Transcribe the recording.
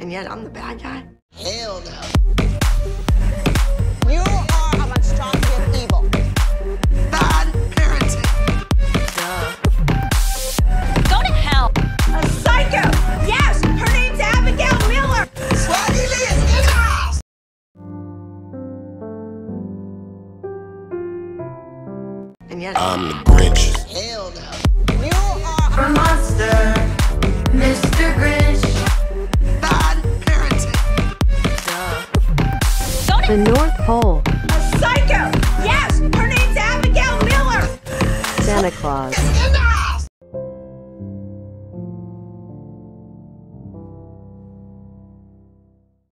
And yet I'm the bad guy? Hell no. You are a monstrosity of evil. Bad parenting. Duh. Go to hell. A psycho. Yes, her name's Abigail Miller. Swaggy Lee is in the house. And yet I'm the Grinch. Hell no. The North Pole, a psycho. Yes, her name's Abigail Miller. Santa Claus.